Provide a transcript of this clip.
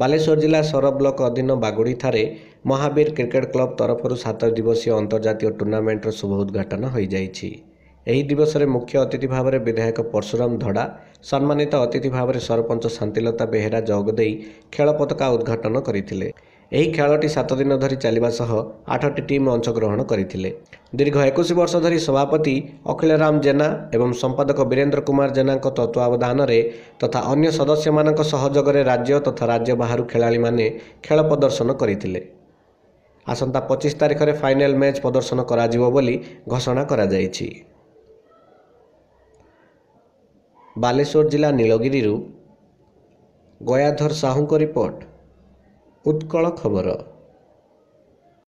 ବାଲେଶ୍ୱର ଜିଲ୍ଲା ସର ବ୍ଲକ ଅଧୀନ ବାଗୁଡ଼ିଠାରେ ମହାବୀର କ୍ରିକେଟ କ୍ଲବ ତରଫରୁ ସାତ ଦିବସୀୟ ଅନ୍ତର୍ଜାତୀୟ ଟୁର୍ଣ୍ଣାମେଣ୍ଟର ଶୁଭ ଉଦ୍ଘାଟନ ହୋଇଯାଇଛି। ଏହି ଦିବସରେ ମୁଖ୍ୟ ଅତିଥି ଭାବରେ ବିଧାୟକ ପରଶୁରାମ ଧଡ଼ା ସମ୍ମାନିତ ଅତିଥି ଭାବରେ ସରପଞ୍ଚ ଶାନ୍ତିଲତା ବେହେରା ଯୋଗ ଦେଇ ଖେଳ ପତାକା ଉଦ୍ଘାଟନ କରିଥିଲେ। ଏହି ଖେଳଟି ସାତ ଦିନ ଧରି ଚାଲିବା ସହ ଆଠଟି ଟିମ୍ ଅଂଶଗ୍ରହଣ କରିଥିଲେ। ଦୀର୍ଘ ଏକୋଇଶ ବର୍ଷ ଧରି ସଭାପତି ଅଖିଳରାମ ଜେନା ଏବଂ ସମ୍ପାଦକ ବୀରେନ୍ଦ୍ର କୁମାର ଜେନାଙ୍କ ତତ୍ତ୍ୱାବଧାନରେ ତଥା ଅନ୍ୟ ସଦସ୍ୟମାନଙ୍କ ସହଯୋଗରେ ରାଜ୍ୟ ତଥା ରାଜ୍ୟ ବାହାରୁ ଖେଳାଳିମାନେ ଖେଳ ପ୍ରଦର୍ଶନ କରିଥିଲେ। ଆସନ୍ତା ପଚିଶ ତାରିଖରେ ଫାଇନାଲ ମ୍ୟାଚ୍ ପ୍ରଦର୍ଶନ କରାଯିବ ବୋଲି ଘୋଷଣା କରାଯାଇଛି। ବାଲେଶ୍ୱର ଜିଲ୍ଲା ନୀଳଗିରିରୁ ଗୟାଧର ସାହୁଙ୍କ ରିପୋର୍ଟ। ಉತ್ಕಳ ಖಬರ